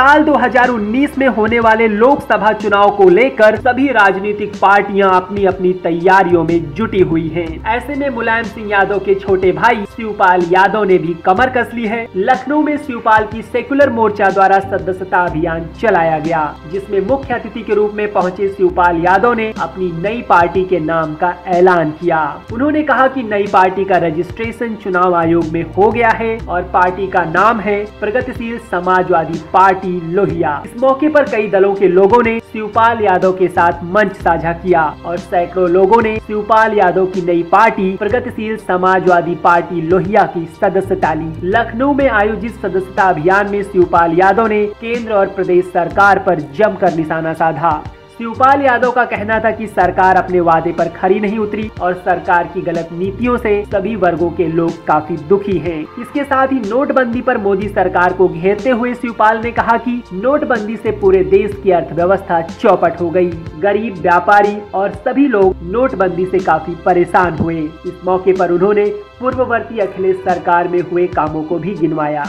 साल 2019 में होने वाले लोकसभा चुनाव को लेकर सभी राजनीतिक पार्टियाँ अपनी अपनी तैयारियों में जुटी हुई हैं। ऐसे में मुलायम सिंह यादव के छोटे भाई शिवपाल यादव ने भी कमर कस ली है। लखनऊ में शिवपाल की सेकुलर मोर्चा द्वारा सदस्यता अभियान चलाया गया, जिसमें मुख्य अतिथि के रूप में पहुँचे शिवपाल यादव ने अपनी नई पार्टी के नाम का ऐलान किया। उन्होंने कहा की नई पार्टी का रजिस्ट्रेशन चुनाव आयोग में हो गया है और पार्टी का नाम है प्रगतिशील समाजवादी पार्टी। लोहिया। इस मौके पर कई दलों के लोगों ने शिवपाल यादव के साथ मंच साझा किया और सैकड़ों लोगों ने शिवपाल यादव की नई पार्टी, प्रगतिशील समाजवादी पार्टी लोहिया की सदस्यता ली। लखनऊ में आयोजित सदस्यता अभियान में शिवपाल यादव ने केंद्र और प्रदेश सरकार पर जमकर निशाना साधा। शिवपाल यादव का कहना था कि सरकार अपने वादे पर खरी नहीं उतरी और सरकार की गलत नीतियों से सभी वर्गों के लोग काफ़ी दुखी हैं। इसके साथ ही नोटबंदी पर मोदी सरकार को घेरते हुए शिवपाल ने कहा कि नोटबंदी से पूरे देश की अर्थव्यवस्था चौपट हो गई। गरीब, व्यापारी और सभी लोग नोटबंदी से काफ़ी परेशान हुए इस मौके पर उन्होंने पूर्ववर्ती अखिलेश सरकार में हुए कामों को भी गिनवाया